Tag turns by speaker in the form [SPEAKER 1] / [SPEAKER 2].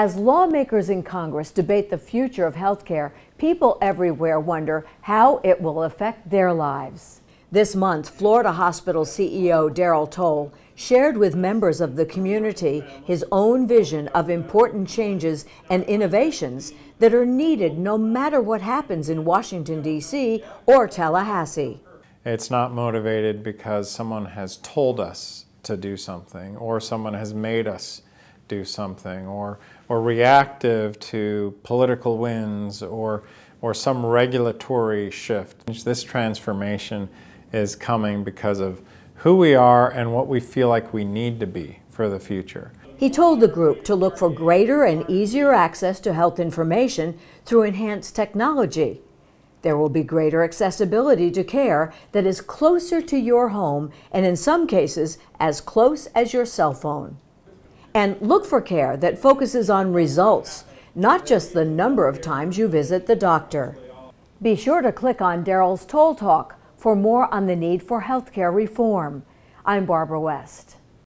[SPEAKER 1] As lawmakers in Congress debate the future of healthcare, people everywhere wonder how it will affect their lives. This month, Florida Hospital CEO Daryl Tol shared with members of the community his own vision of important changes and innovations that are needed no matter what happens in Washington, D.C. or Tallahassee.
[SPEAKER 2] It's not motivated because someone has told us to do something or someone has made us do something or, or reactive to political winds or, or some regulatory shift. This transformation is coming because of who we are and what we feel like we need to be for the future.
[SPEAKER 1] He told the group to look for greater and easier access to health information through enhanced technology. There will be greater accessibility to care that is closer to your home and in some cases as close as your cell phone. And look for care that focuses on results, not just the number of times you visit the doctor. Be sure to click on Daryl's Tol Talk for more on the need for healthcare reform. I'm Barbara West.